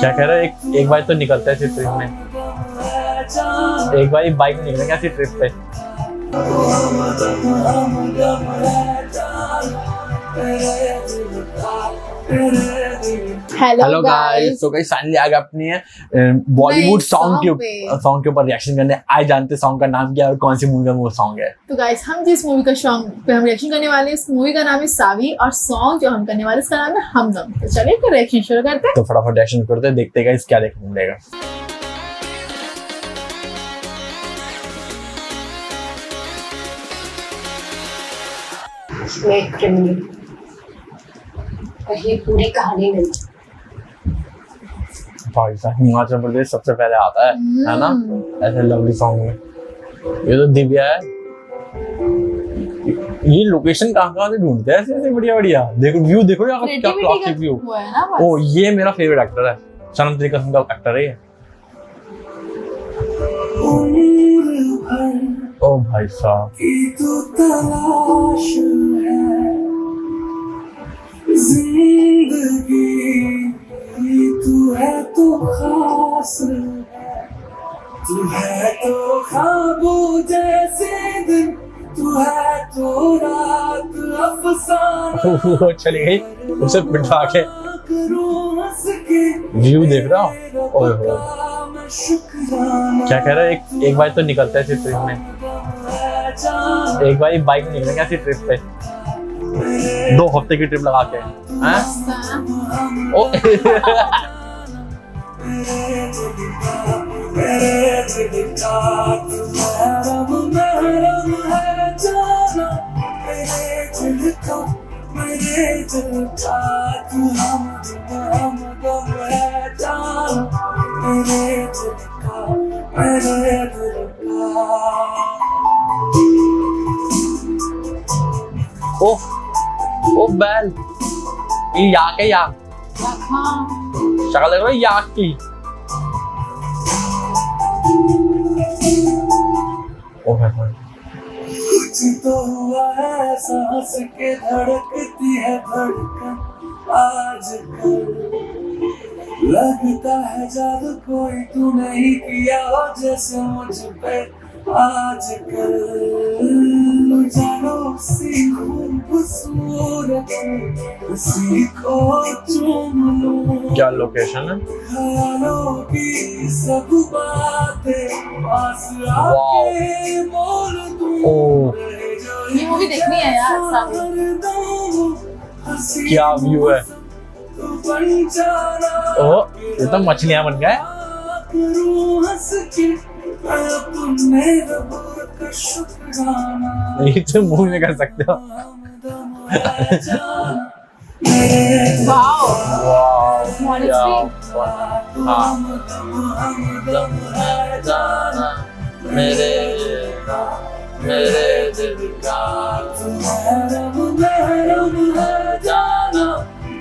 क्या कह रहा है? एक एक बार तो निकलता है ट्रिप में। एक बार बाइक निकलेगा ट्रिप पे? हेलो गाइस तो गाइस फाइनली आ गए अपनी बॉलीवुड सॉन्ग के सॉन्ग के ऊपर रिएक्शन करने। आज जानते सॉन्ग का नाम क्या है और कौन सी मूवी का वो सॉन्ग है। तो गाइस हम जिस मूवी का सॉन्ग पे हम रिएक्शन करने वाले हैं इस मूवी का नाम है सावी और सॉन्ग जो हम करने वाले हैं इसका नाम है हमदम तो चलिए फिर रिएक्शन शुरू करते हैं। तो फटाफट रिएक्शन करते हैं देखते हैं गाइस क्या देखने को मिलेगा। मैं एक क्रिमिनल और ये पूरी कहानी नहीं। भाई साहब हिमाचल प्रदेश सबसे पहले आता है है ना? ऐसे लवली सॉन्ग में। ये तो दिव्या है। ये लोकेशन कहाँ कहाँ से ढूंढते हैं? ऐसे ऐसे बढ़िया बढ़िया। देखो व्यू देखो यार क्या क्लासिक व्यू है ना ओ ये मेरा फेवरेट एक्टर है। सनम तेरी कसम का एक्टर है ओ भाई साहब। तू है तो खाबों जैसे दिन तू है तो रात अफसाना। वो चली गई उसे बिठा के। व्यू देख रहा हो? हो। शुक्राना क्या कह रहा है? एक एक बार तो निकलता है ट्रिप में। एक बार बाइक में निकलेंगे ऐसी ट्रिप पे? दो हफ़्ते की ट्रिप लगा के। हैं? ओ। मेरे दिल महरम महरम है जाना मेरे दिल का मेरे दिल का तू हम हम गम है जाना मेरे दिल का मेरे दिल का ओ ओ बैल ये याक है याक। शक्ल लग रहा है याक की। ओ भाई भाई कुछ तो हुआ है, सांस के धड़कती है धड़कन आजकल। लगता है जादू कोई तू नहीं किया हो जैसे मुझ पे आजकल। जानो सी खूबसूरत उसी को चूम क्या लोकेशन है? ख्यालों की सब बातें पास आके बोल दूँ ओह। ये मूवी देखनी है यार क्या व्यू है? ओ ये तो मछलियाँ बन गए ये तो मुँह में कर सकते हो। वाओ हाँ मेरे मेरे दिल का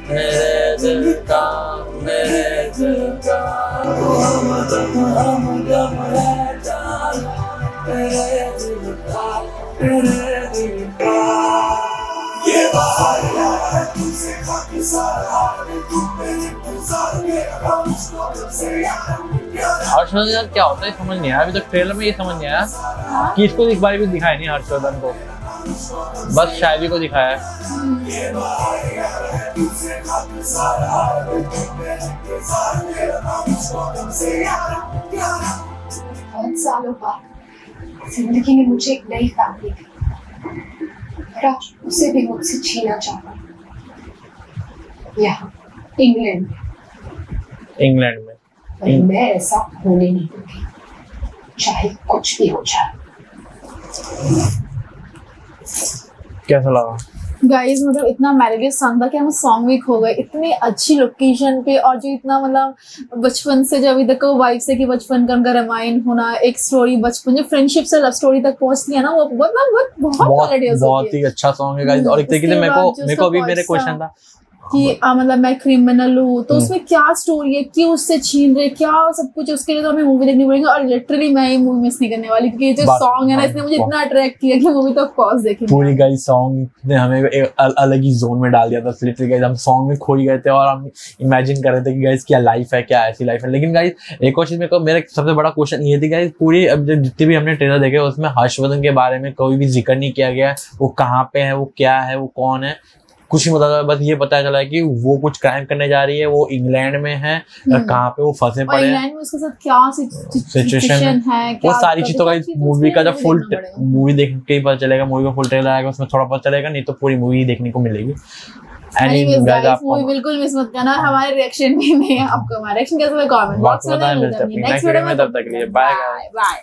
मेरे दिल का मेरे दिल का ये बाहर है तुझसे खाके सारा तू मेरे इंतज़ार में रखा मुझको तुझसे यार हर्षवर्धन यार, क्या होता है? समझ नहीं आया। अभी तक ट्रेलर में ये समझ नहीं आया कि इसको एक बार भी दिखाया नहीं हर्षवर्धन को। बस शायरी को दिखाया तू में बहुत ज़िंदगी में मुझे एक नई फैमिली दी उसे भी मुझसे छीना चाहा यहाँ इंग्लैंड इंग्लैंड में। और मैं ऐसा होने नहीं दूँगी। चाहे कुछ भी हो जाए। कैसा लगा? गाइस मतलब इतना मेलोडियस सॉन्ग था कि हम सॉन्ग भी खो गए। इतनी अच्छी लोकेशन पे और जो इतना मतलब बचपन से जो अभी तक वो वाइफ से कि बचपन का उनका रामायण होना एक स्टोरी बचपन जो फ्रेंडशिप से लव स्टोरी तक पहुँच लिया ना वो बहुत बहुत बहुत बहुत बहुत ही अच्छा सॉन्ग है गाइस और एक तरीके से मेरे को मेरे को अभी मेरे क्वेश्चन था कि आ, मतलब मैं क्रिमिनल हूँ तो उसमें क्या स्टोरी है? क्यों उससे छीन रहे क्या सब कुछ? उसके लिए तो हमें मूवी देखनी पड़ेगी और लिटरली मैं ये मूवी मिस नहीं करने वाली क्योंकि जो सॉन्ग है ना इसने मुझे इतना अट्रैक्ट किया कि मूवी तो ऑफ़ कोर्स देखेंगे पूरी गई सॉन्ग ने हमें एक अलग ही जोन में डाल दिया था लिटरली गाइस हम सॉन्ग में खो ही गए थे और हम इमेजिन कर रहे थे कि गाइस क्या लाइफ है क्या ऐसी लाइफ है। लेकिन गाइस एक और चीज़ मेरे को मेरा सबसे बड़ा क्वेश्चन ये थी गाइस पूरी अब जितने भी हमने ट्रेलर देखे उसमें हर्षवर्धन के बारे में कोई भी ज़िक्र नहीं किया गया वो कहाँ पे है वो क्या है वो कौन है। कुछ नहीं पता बस ये पता चला है कि वो कुछ क्राइम करने जा रही है वो इंग्लैंड में है हम्म। कहाँ पे वो फंसे पड़े हैं। उसके साथ क्या सिचुएशन है। वो सारी चीज़ों का है, मूवी का जब फुल मूवी देख के ही पता चलेगा मूवी का फुल ट्रेलर आएगा उसमें थोड़ा पता चलेगा नहीं तो पूरी मूवी देखने को मिलेगी। बिल्कुल मिस मत करना हमारे रिएक्शन में नहीं आपको हमारा रिएक्शन कैसा लगा कमेंट बॉक्स में हैं नेक्स्ट वीडियो में तब तक के लिए guys. बाय